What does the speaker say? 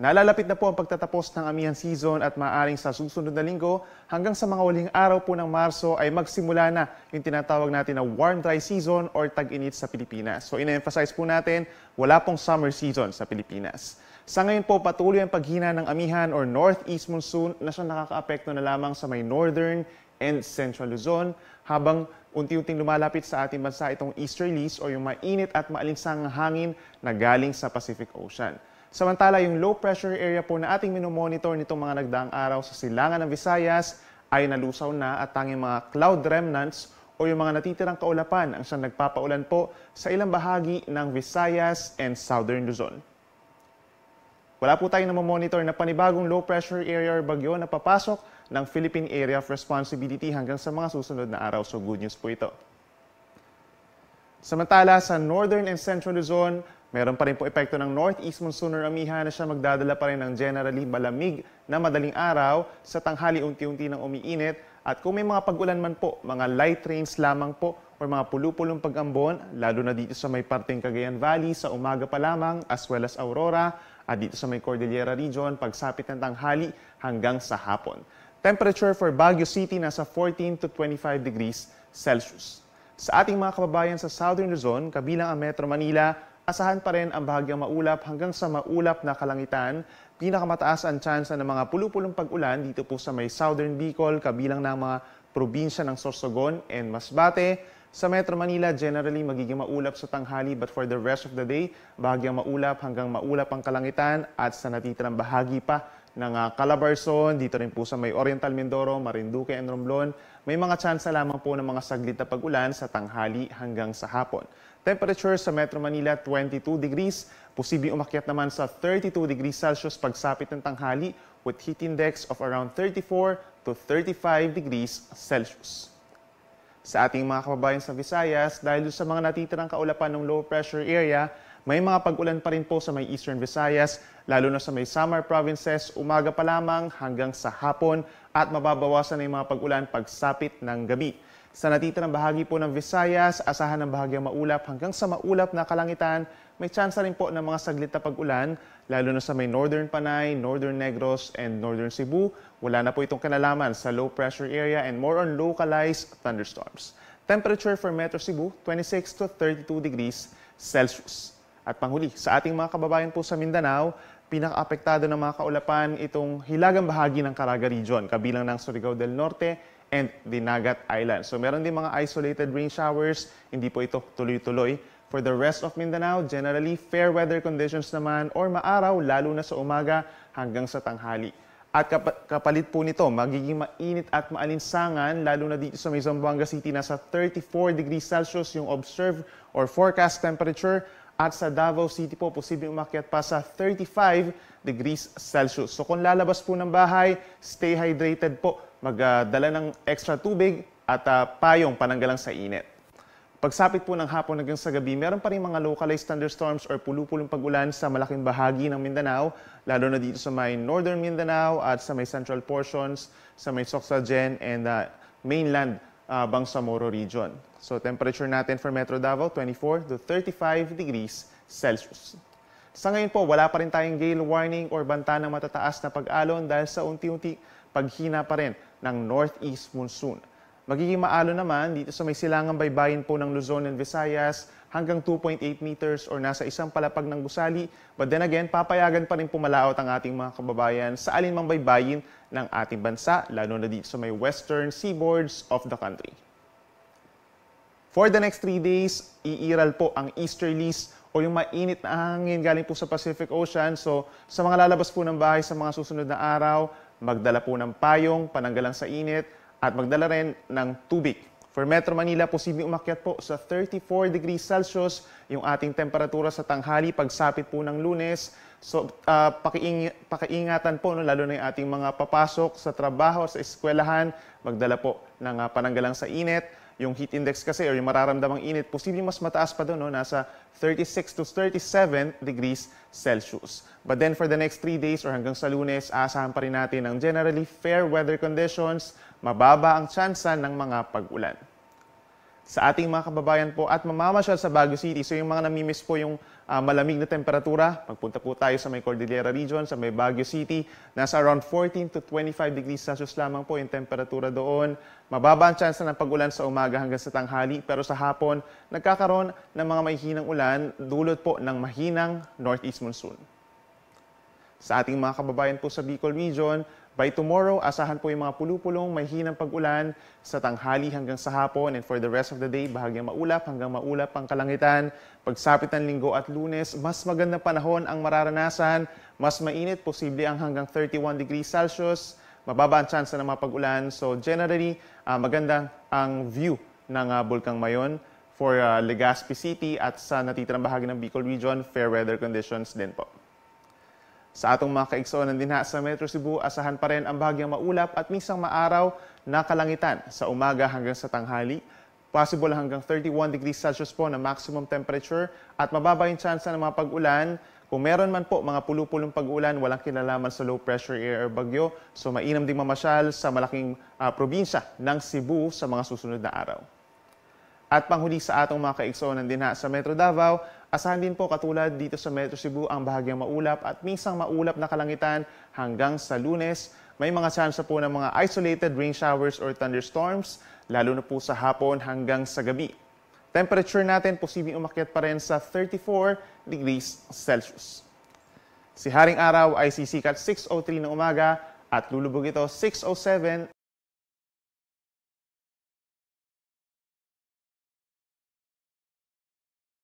Nalalapit na po ang pagtatapos ng amihan season at maaaring sa susunod na linggo hanggang sa mga waling araw po ng Marso ay magsimula na yung tinatawag natin na warm dry season or tag-init sa Pilipinas. So ina-emphasize po natin, wala pong summer season sa Pilipinas. Sa ngayon po, patuloy ang paghina ng amihan or northeast monsoon na siyang nakakaapekto na lamang sa may northern and central Luzon habang unti-unting lumalapit sa ating bansa itong easterlies o yung mainit at maalinsang hangin na galing sa Pacific Ocean. Samantala, yung low pressure area po na ating minomonitor nitong mga nagdaang araw sa silangan ng Visayas ay nalusaw na at tanging mga cloud remnants o yung mga natitirang kaulapan ang siyang nagpapaulan po sa ilang bahagi ng Visayas and Southern Luzon. Wala po tayong namomonitor na panibagong low pressure area or bagyo na papasok ng Philippine Area of Responsibility hanggang sa mga susunod na araw. So good news po ito. Samantala, sa Northern and Central Luzon, Meron pa rin po epekto ng northeast monsoon or amihan na siya magdadala pa rin ng generally malamig na madaling araw sa tanghali unti-unti ng umiinit at kung may mga pag-ulan man po, mga light rains lamang po or mga pulupulong pag-ambon, lalo na dito sa may parteng Cagayan Valley sa umaga pa lamang as well as Aurora at dito sa may Cordillera region pagsapit ng tanghali hanggang sa hapon. Temperature for Baguio City nasa 14 to 25 degrees Celsius. Sa ating mga kababayan sa Southern Luzon, kabilang ang Metro Manila, asahan pa rin ang bahagyang maulap hanggang sa maulap na kalangitan. Pinakamataas ang tsansa ng mga pulupulong pag-ulan dito po sa may Southern Bicol, kabilang ng mga probinsya ng Sorsogon and Masbate. Sa Metro Manila, generally magiging maulap sa tanghali but for the rest of the day, bahagyang maulap hanggang maulap ang kalangitan at sa natitirang bahagi pa ng uh, Calabarzon, dito rin po sa may Oriental Mindoro, Marinduque and Romblon, may mga tsansa lamang po ng mga saglit na pag-ulan sa tanghali hanggang sa hapon. Temperature sa Metro Manila 22 degrees, posibleng umakyat naman sa 32 degrees Celsius pagsapit ng tanghali with heat index of around 34 to 35 degrees Celsius. Sa ating mga kababayan sa Visayas, dahil sa mga natitirang kaulapan ng low pressure area, may mga pag-ulan pa rin po sa may Eastern Visayas, lalo na sa may summer provinces, umaga pa lamang hanggang sa hapon at mababawasan na yung mga pag-ulan pagsapit ng gabi. Sa natitirang bahagi po ng Visayas, asahan ng bahagyang maulap hanggang sa maulap na kalangitan, may tsansa rin po ng mga saglit na pag-ulan, lalo na sa may Northern Panay, Northern Negros, and Northern Cebu. Wala na po itong kanalaman sa low pressure area and more on localized thunderstorms. Temperature for Metro Cebu, 26 to 32 degrees Celsius. At panghuli, sa ating mga kababayan po sa Mindanao, pinaka-apektado ng mga kaulapan itong hilagang bahagi ng Caraga Region, kabilang ng Surigao del Norte and Dinagat Island. So meron din mga isolated rain showers, hindi po ito tuloy-tuloy. For the rest of Mindanao, generally fair weather conditions naman or maaraw lalo na sa umaga hanggang sa tanghali. At kap kapalit po nito, magiging mainit at maalinsangan lalo na dito sa may Zamboanga City nasa 34 degrees Celsius yung observed or forecast temperature at sa Davao City po, posibleng umakyat pa sa 35 degrees Celsius. So kung lalabas po ng bahay, stay hydrated po magdala ng extra tubig at uh, payong pananggalang sa init. Pagsapit po ng hapon hanggang sa gabi, meron pa rin mga localized thunderstorms or pulupulong pag-ulan sa malaking bahagi ng Mindanao, lalo na dito sa may northern Mindanao at sa may central portions, sa may Soxagen and uh, mainland uh, Bangsamoro region. So temperature natin for Metro Davao, 24 to 35 degrees Celsius. Sa ngayon po, wala pa rin tayong gale warning or banta ng matataas na pag-alon dahil sa unti-unti paghina pa rin ng northeast monsoon. Magiging maalo naman dito sa may silangang baybayin po ng Luzon and Visayas hanggang 2.8 meters or nasa isang palapag ng gusali. But then again, papayagan pa rin pumalaot ang ating mga kababayan sa alinmang baybayin ng ating bansa, lalo na dito sa may western seaboards of the country. For the next 3 days, iiral po ang easterlies o yung mainit na hangin galing po sa Pacific Ocean. So, sa mga lalabas po ng bahay sa mga susunod na araw, magdala po ng payong, pananggalang sa init, at magdala rin ng tubig. For Metro Manila, posibleng umakyat po sa 34 degrees Celsius yung ating temperatura sa tanghali pagsapit po ng lunes. So, uh, pakiing, pakiingatan po, no, lalo na yung ating mga papasok sa trabaho, sa eskwelahan, magdala po ng uh, pananggalang sa init yung heat index kasi or yung mararamdamang init, posibleng mas mataas pa doon, no? nasa 36 to 37 degrees Celsius. But then for the next 3 days or hanggang sa lunes, aasahan pa rin natin ang generally fair weather conditions, mababa ang tsansa ng mga pag-ulan. Sa ating mga kababayan po at mamamasyal sa Baguio City. So yung mga namimiss po yung ah, malamig na temperatura, magpunta po tayo sa may Cordillera region, sa may Baguio City. Nasa around 14 to 25 degrees Celsius lamang po yung temperatura doon. Mababa ang chance ng pag-ulan sa umaga hanggang sa tanghali, pero sa hapon, nagkakaroon ng mga mahihinang ulan dulot po ng mahinang northeast monsoon. Sa ating mga kababayan po sa Bicol Region, by tomorrow, asahan po yung mga pulupulong may pag-ulan sa tanghali hanggang sa hapon and for the rest of the day, bahagyang maulap hanggang maulap ang kalangitan. Pagsapit ng linggo at lunes, mas magandang panahon ang mararanasan, mas mainit, posible ang hanggang 31 degrees Celsius, mababa ang chance ng mga pag-ulan. So generally, ah, maganda ang view ng ah, Bulkang Mayon for ah, Legazpi City at sa natitirang bahagi ng Bicol Region, fair weather conditions din po. Sa atong mga kaigsoon din ha, sa Metro Cebu, asahan pa rin ang bahagyang maulap at minsang maaraw na kalangitan sa umaga hanggang sa tanghali. Possible hanggang 31 degrees Celsius po na maximum temperature at mababa yung chance ng mga pag-ulan. Kung meron man po mga pulupulong pag-ulan, walang kinalaman sa low pressure area or bagyo. So mainam ding mamasyal sa malaking ah, probinsya ng Cebu sa mga susunod na araw. At panghuli sa atong mga kaigsonan din ha, sa Metro Davao, asahan din po katulad dito sa Metro Cebu ang bahagyang maulap at minsang maulap na kalangitan hanggang sa lunes. May mga chance po ng mga isolated rain showers or thunderstorms, lalo na po sa hapon hanggang sa gabi. Temperature natin posibleng umakyat pa rin sa 34 degrees Celsius. Si Haring Araw ay sisikat 6.03 ng umaga at lulubog ito 6.07